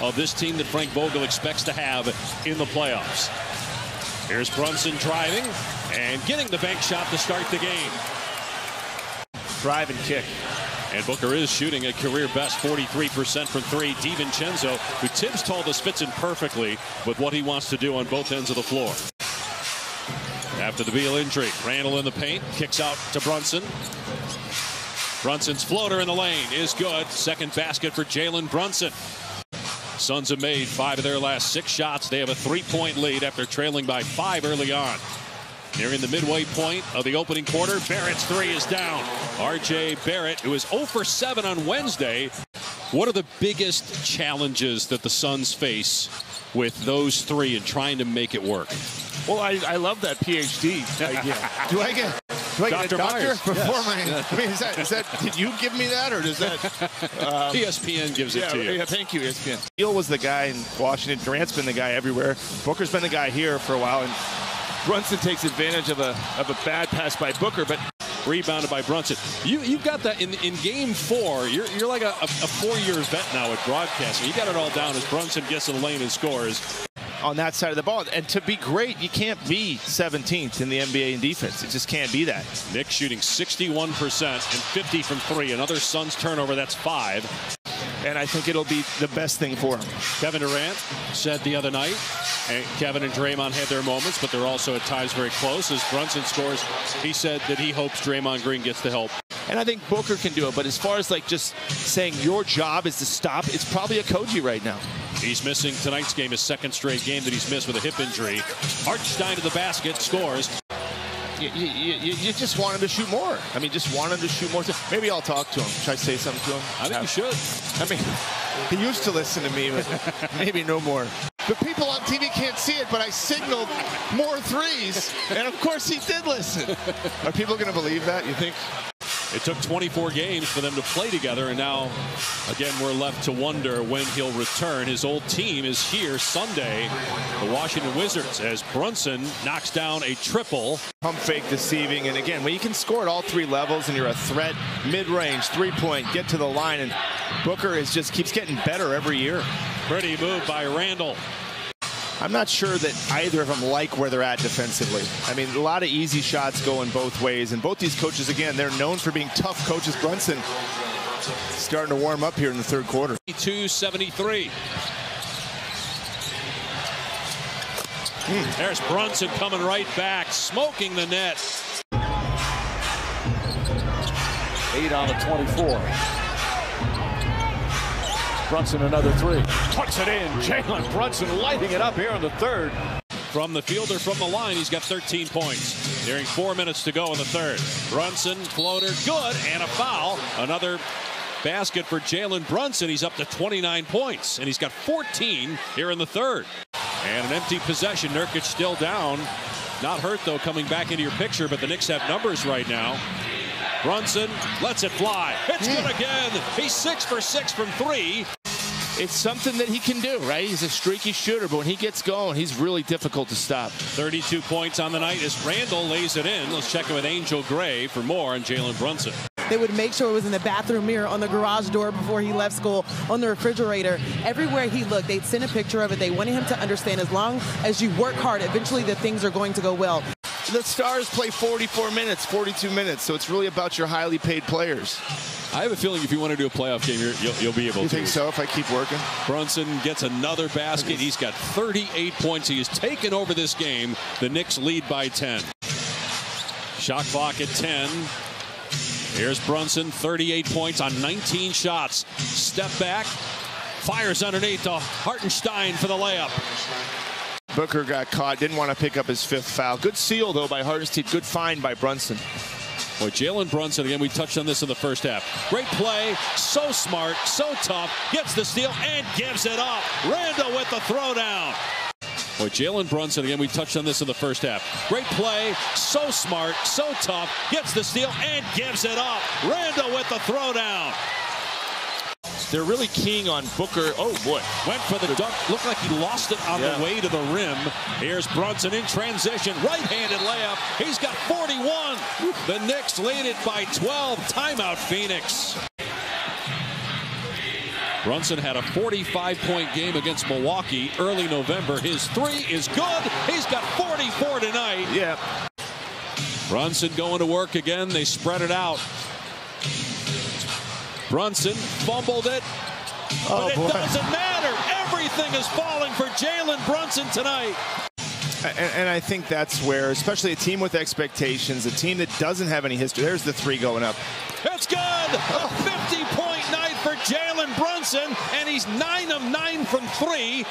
of this team that Frank Vogel expects to have in the playoffs. Here's Brunson driving and getting the bank shot to start the game. Drive and kick. And Booker is shooting a career best 43% from three. DiVincenzo, who Thibs told us fits in perfectly with what he wants to do on both ends of the floor. After the Beal injury, Randle in the paint, kicks out to Brunson. Brunson's floater in the lane is good. Second basket for Jalen Brunson. Suns have made five of their last six shots. They have a three-point lead after trailing by five early on. Nearing the midway point of the opening quarter, Barrett's three is down. R.J. Barrett, who is 0 for 7 on Wednesday. What are the biggest challenges that the Suns face with those three and trying to make it work? Well, I, I love that PhD idea. Do I get do I get Dr. a doctor Myers, before yes. my? I mean, is that is that? Did you give me that, or does that? Um, ESPN gives it yeah, to you. yeah, thank you, ESPN. Beal was the guy in Washington. Durant's been the guy everywhere. Booker's been the guy here for a while, and Brunson takes advantage of a of a bad pass by Booker, but Rebounded by Brunson. You you've got that in in game four. You're you're like a, a, a four year vet now at broadcasting. You got it all down as Brunson gets in the lane and scores. On that side of the ball. And to be great, you can't be 17th in the NBA in defense. It just can't be that. Nick shooting 61% and 50 from three. Another Suns turnover. That's five. And I think it'll be the best thing for him. Kevin Durant said the other night, and Kevin and Draymond had their moments, but they're also at times very close. As Brunson scores, he said that he hopes Draymond Green gets the help. And I think Booker can do it. But as far as like just saying your job is to stop, it's probably a Koji right now. He's missing tonight's game, his second straight game that he's missed with a hip injury. Hartenstein to the basket, scores. You, you, you, you just want him to shoot more. I mean, just want him to shoot more. Maybe I'll talk to him. Should I say something to him? I think you should. I mean, he used to listen to me, but maybe no more. The people on TV can't see it, but I signaled more threes, and of course he did listen. Are people going to believe that? You think? It took 24 games for them to play together, and now, again, we're left to wonder when he'll return. His old team is here Sunday, the Washington Wizards, as Brunson knocks down a triple. Pump fake deceiving. And again, when you can score at all three levels and you're a threat, mid-range, three-point, get to the line, and Booker is just keeps getting better every year. Pretty move by Randle. I'm not sure that either of them like where they're at defensively. I mean, a lot of easy shots going both ways. And both these coaches, again, they're known for being tough coaches. Brunson starting to warm up here in the third quarter. 273. Hmm. There's Brunson coming right back, smoking the net. 8 on the 24. Brunson another three. Puts it in. Jalen Brunson lighting it up here in the third. From the field or from the line, he's got 13 points. Nearing four minutes to go in the third. Brunson, floater, good, and a foul. Another basket for Jalen Brunson. He's up to 29 points, and he's got 14 here in the third. And an empty possession. Nurkic still down. Not hurt, though, coming back into your picture, but the Knicks have numbers right now. Brunson lets it fly. It's good hmm. again. He's six for six from three. It's something that he can do, right? He's a streaky shooter, but when he gets going, he's really difficult to stop. 32 points on the night as Randle lays it in. Let's check in with Angel Gray for more on Jalen Brunson. They would make sure it was in the bathroom mirror, on the garage door before he left school, on the refrigerator. Everywhere he looked, they'd send a picture of it. They wanted him to understand as long as you work hard, eventually the things are going to go well. The Stars play 44 minutes, 42 minutes, so it's really about your highly paid players. I have a feeling if you want to do a playoff game, you'll, you'll be able You to. You think so? If I keep working? Brunson gets another basket. He's got 38 points. He has taken over this game. The Knicks lead by 10. Shot clock at 10. Here's Brunson, 38 points on 19 shots. Step back, fires underneath to Hartenstein for the layup. Booker got caught, didn't want to pick up his fifth foul. Good seal, though, by Hartenstein. Good find by Brunson. Boy, Jalen Brunson, again, we touched on this in the first half. Great play, so smart, so tough, gets the steal and gives it up. Randle with the throwdown. Boy, Jalen Brunson, again, we touched on this in the first half. Great play, so smart, so tough, gets the steal and gives it up. Randle with the throwdown. They're really keying on Booker. Oh, boy. Went for the dunk. Looked like he lost it on Yeah. the way to the rim. Here's Brunson in transition. Right-handed layup. He's got 41. The Knicks lead it by 12. Timeout, Phoenix. Brunson had a 45-point game against Milwaukee early November. His three is good. He's got 44 tonight. Yeah. Brunson going to work again. They spread it out. Brunson fumbled it. Oh, but it boy. doesn't matter. Everything is falling for Jalen Brunson tonight. And, and, I think that's where, especially a team with expectations, a team that doesn't have any history. There's the three going up. It's good. A 50 point night for Jalen Brunson, and he's 9 of 9 from three.